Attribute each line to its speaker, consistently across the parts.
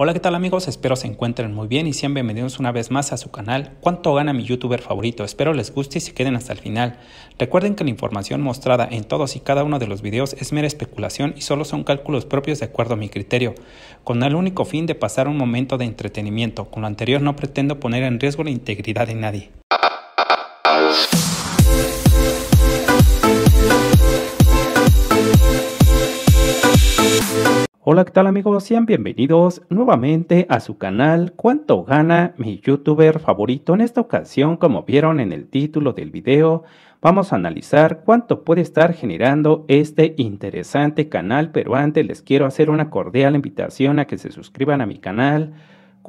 Speaker 1: Hola, ¿qué tal amigos? Espero se encuentren muy bien y sean bienvenidos una vez más a su canal ¿Cuánto gana mi youtuber favorito? Espero les guste y se queden hasta el final. Recuerden que la información mostrada en todos y cada uno de los videos es mera especulación y solo son cálculos propios de acuerdo a mi criterio, con el único fin de pasar un momento de entretenimiento. Con lo anterior no pretendo poner en riesgo la integridad de nadie. Hola, ¿qué tal amigos? Sean bienvenidos nuevamente a su canal ¿Cuánto gana mi youtuber favorito? En esta ocasión, como vieron en el título del video, vamos a analizar cuánto puede estar generando este interesante canal, pero antes les quiero hacer una cordial invitación a que se suscriban a mi canal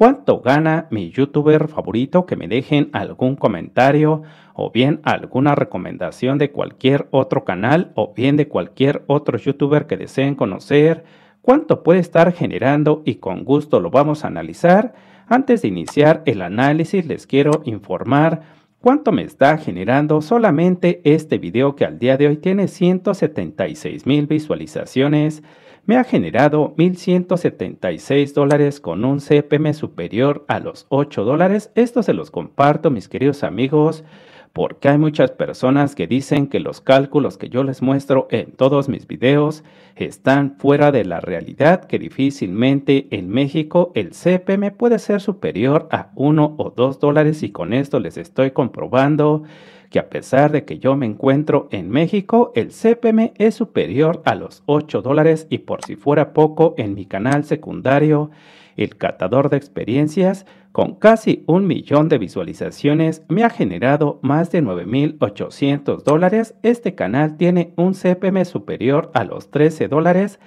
Speaker 1: ¿Cuánto gana mi youtuber favorito? Que me dejen algún comentario o bien alguna recomendación de cualquier otro canal o bien de cualquier otro youtuber que deseen conocer cuánto puede estar generando y con gusto lo vamos a analizar. Antes de iniciar el análisis les quiero informar cuánto me está generando solamente este video que al día de hoy tiene 176 mil visualizaciones. Me ha generado 1.176 dólares con un CPM superior a los 8 dólares. Esto se los comparto mis queridos amigos porque hay muchas personas que dicen que los cálculos que yo les muestro en todos mis videos están fuera de la realidad, que difícilmente en México el CPM puede ser superior a 1 o 2 dólares y con esto les estoy comprobando que a pesar de que yo me encuentro en México, el CPM es superior a los 8 dólares y por si fuera poco en mi canal secundario, el catador de experiencias, con casi un millón de visualizaciones, me ha generado más de 9.800 dólares. Este canal tiene un CPM superior a los 13 dólares.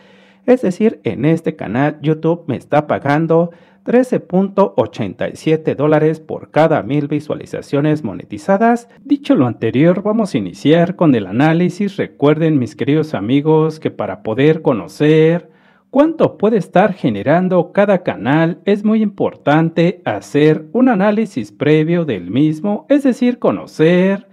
Speaker 1: Es decir, en este canal YouTube me está pagando 13.87 dólares por cada mil visualizaciones monetizadas. Dicho lo anterior, vamos a iniciar con el análisis. Recuerden mis queridos amigos que para poder conocer cuánto puede estar generando cada canal, es muy importante hacer un análisis previo del mismo, es decir, conocer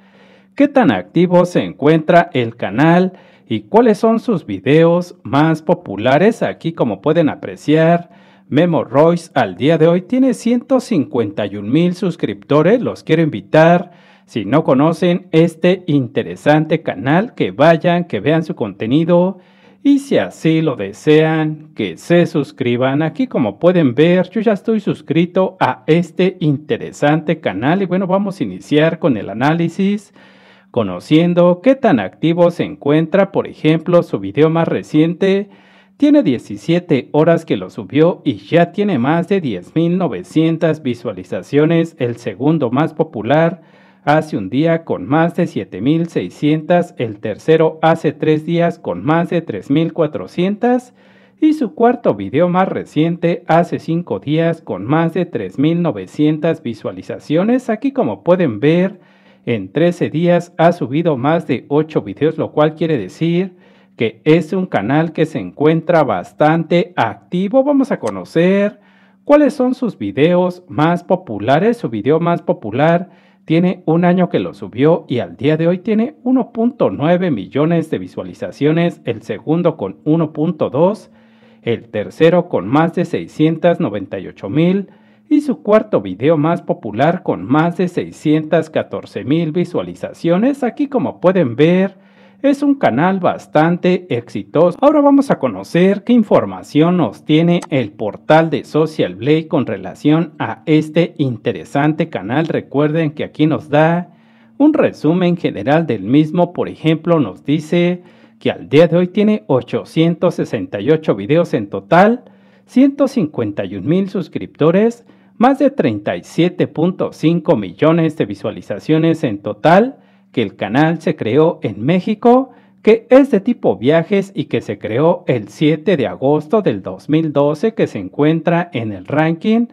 Speaker 1: qué tan activo se encuentra el canal y cuáles son sus videos más populares. Aquí como pueden apreciar, Memo Royce al día de hoy tiene 151 mil suscriptores, los quiero invitar. Si no conocen este interesante canal, que vayan, que vean su contenido y si así lo desean, que se suscriban. Aquí como pueden ver, yo ya estoy suscrito a este interesante canal y bueno, vamos a iniciar con el análisis conociendo qué tan activo se encuentra, por ejemplo, su video más reciente. Tiene 17 horas que lo subió y ya tiene más de 10.900 visualizaciones, el segundo más popular hace un día con más de 7.600, el tercero hace tres días con más de 3.400 y su cuarto video más reciente hace cinco días con más de 3.900 visualizaciones. Aquí como pueden ver, en 13 días ha subido más de 8 videos, lo cual quiere decir que es un canal que se encuentra bastante activo. Vamos a conocer cuáles son sus videos más populares. Su video más popular tiene un año que lo subió y al día de hoy tiene 1.9 millones de visualizaciones, el segundo con 1.2, el tercero con más de 698 mil y su cuarto video más popular con más de 614 mil visualizaciones. Aquí como pueden ver, es un canal bastante exitoso. Ahora vamos a conocer qué información nos tiene el portal de Social Blade con relación a este interesante canal. Recuerden que aquí nos da un resumen general del mismo. Por ejemplo, nos dice que al día de hoy tiene 868 videos en total, 151 mil suscriptores, más de 37.5 millones de visualizaciones en total que el canal se creó en México, que es de tipo viajes y que se creó el 7 de agosto del 2012, que se encuentra en el ranking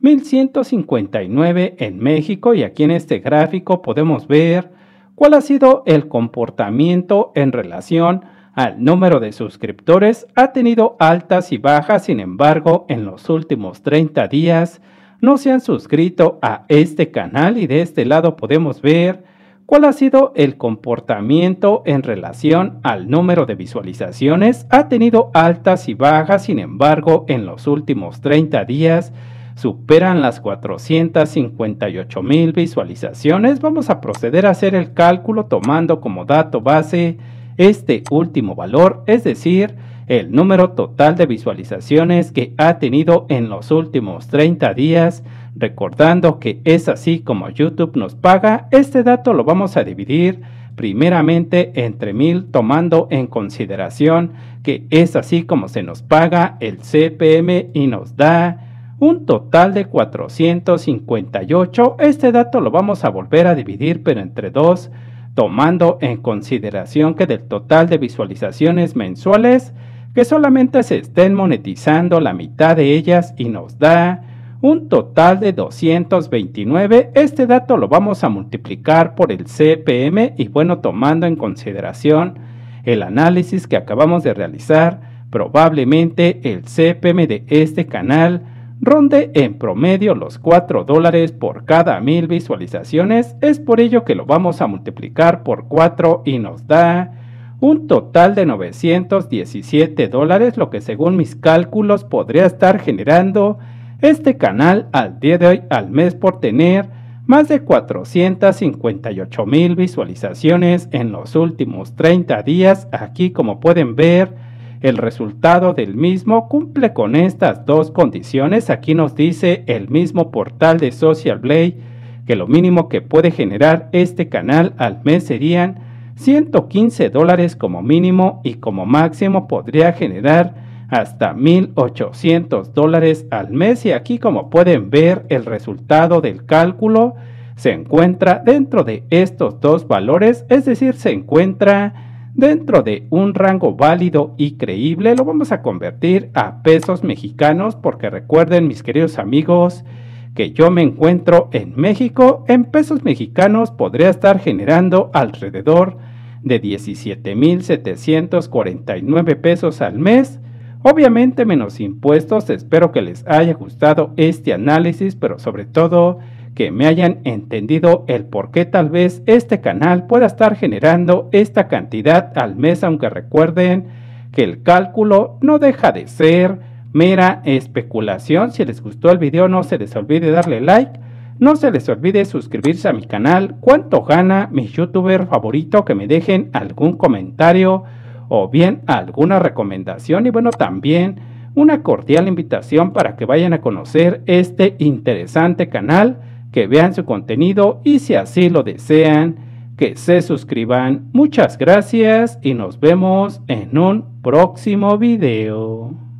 Speaker 1: 1159 en México y aquí en este gráfico podemos ver cuál ha sido el comportamiento en relación al número de suscriptores. Ha tenido altas y bajas, sin embargo, en los últimos 30 días no se han suscrito a este canal y de este lado podemos ver cuál ha sido el comportamiento en relación al número de visualizaciones. Ha tenido altas y bajas, sin embargo, en los últimos 30 días superan las 458 mil visualizaciones. Vamos a proceder a hacer el cálculo tomando como dato base este último valor, es decir, el número total de visualizaciones que ha tenido en los últimos 30 días, recordando que es así como YouTube nos paga, este dato lo vamos a dividir primeramente entre mil tomando en consideración que es así como se nos paga el CPM y nos da un total de 458. Este dato lo vamos a volver a dividir pero entre dos tomando en consideración que del total de visualizaciones mensuales que solamente se estén monetizando la mitad de ellas y nos da un total de 229. Este dato lo vamos a multiplicar por el CPM y bueno, tomando en consideración el análisis que acabamos de realizar, probablemente el CPM de este canal ronde en promedio los 4 dólares por cada mil visualizaciones. Es por ello que lo vamos a multiplicar por 4 y nos da un total de 917 dólares, lo que según mis cálculos podría estar generando este canal al día de hoy al mes por tener más de 458 mil visualizaciones en los últimos 30 días. Aquí como pueden ver, el resultado del mismo cumple con estas dos condiciones. Aquí nos dice el mismo portal de Social Blade que lo mínimo que puede generar este canal al mes serían 115 dólares como mínimo y como máximo podría generar hasta 1.800 dólares al mes y aquí como pueden ver el resultado del cálculo se encuentra dentro de estos dos valores, es decir, se encuentra dentro de un rango válido y creíble. Lo vamos a convertir a pesos mexicanos porque recuerden mis queridos amigos, que yo me encuentro en México, en pesos mexicanos podría estar generando alrededor de 17.749 pesos al mes. Obviamente menos impuestos, espero que les haya gustado este análisis, pero sobre todo que me hayan entendido el por qué tal vez este canal pueda estar generando esta cantidad al mes, aunque recuerden que el cálculo no deja de ser mera especulación. Si les gustó el video no se les olvide darle like. No se les olvide suscribirse a mi canal. ¿Cuánto gana mi youtuber favorito? Que me dejen algún comentario o bien alguna recomendación. Y bueno, también una cordial invitación para que vayan a conocer este interesante canal, que vean su contenido y si así lo desean, que se suscriban. Muchas gracias y nos vemos en un próximo video.